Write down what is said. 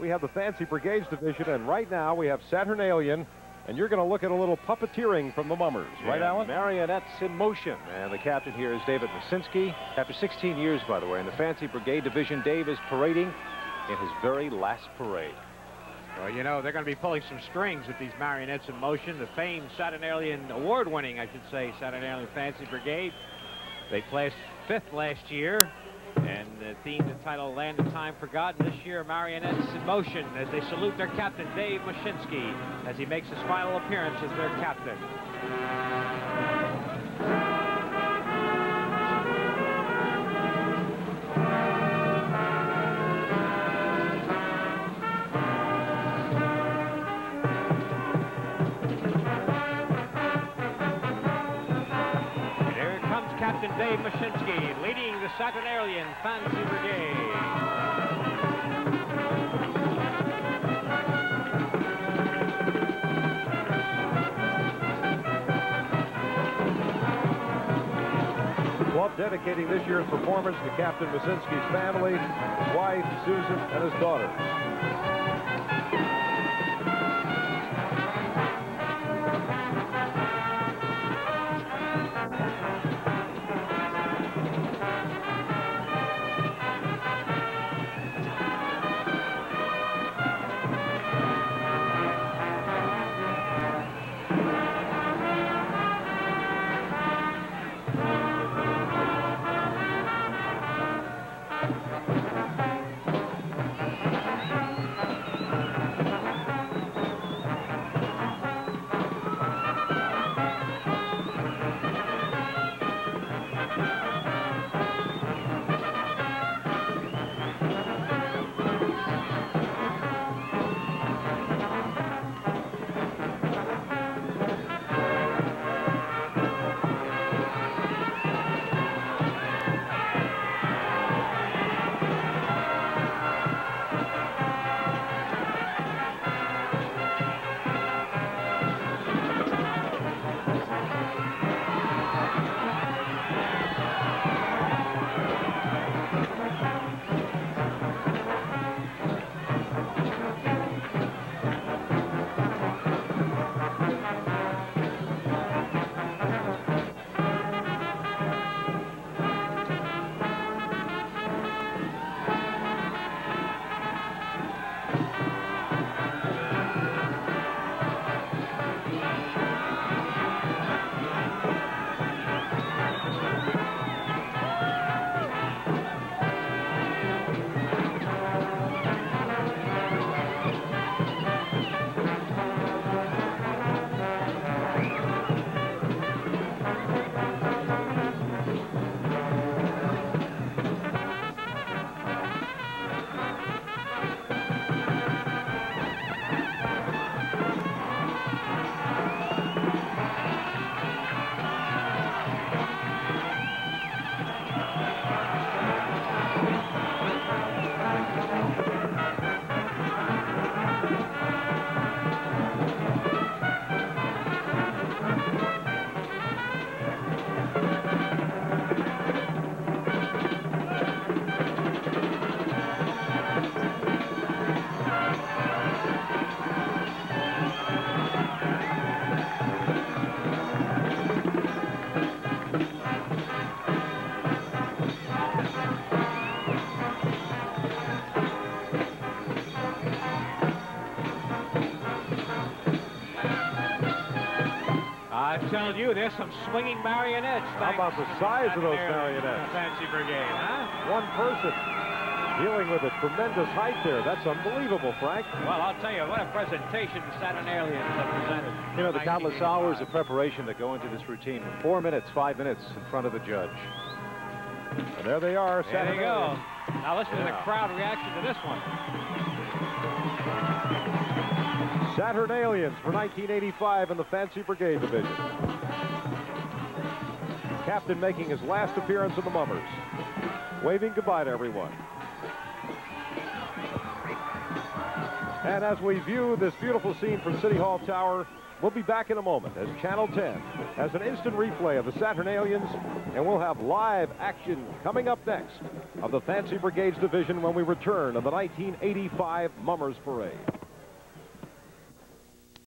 we have the Fancy Brigades division, and right now we have Saturnalian, and you're going to look at a little puppeteering from the Mummers, right, Yeah, Alan? Marionettes in motion. And the captain here is David Masinski. After 16 years, by the way, in the Fancy Brigade Division, Dave is parading in his very last parade. Well, you know, they're going to be pulling some strings with these marionettes in motion. The famed Saturnalian award-winning, I should say, Saturnalian Fancy Brigade. They placed fifth last year, and the theme entitled Land of Time Forgotten. This year, marionettes in motion as they salute their captain, Dave Mashinsky, as he makes his final appearance as their captain. Captain Dave Mashinsky, leading the Saturnalian Fancy Brigade. Dedicating this year's performance to Captain Masinski's family, his wife, Susan, and his daughter. I'm telling you, there's some swinging marionettes. How about the size of those marionettes? Fancy Brigade, huh? One person dealing with a tremendous height there. That's unbelievable, Frank. Well, I'll tell you, what a presentation the Saturnalians have presented. You know, the countless hours of preparation that go into this routine. Four minutes, five minutes in front of the judge. And there they are. There you go. Now listen to the crowd reaction to this one. Saturnalians for 1985 in the Fancy Brigade Division. Captain making his last appearance in the Mummers. Waving goodbye to everyone. And as we view this beautiful scene from City Hall Tower, We'll be back in a moment as Channel 10 has an instant replay of the Saturnalians, and we'll have live action coming up next of the Fancy Brigades Division when we return to the 1985 Mummers Parade.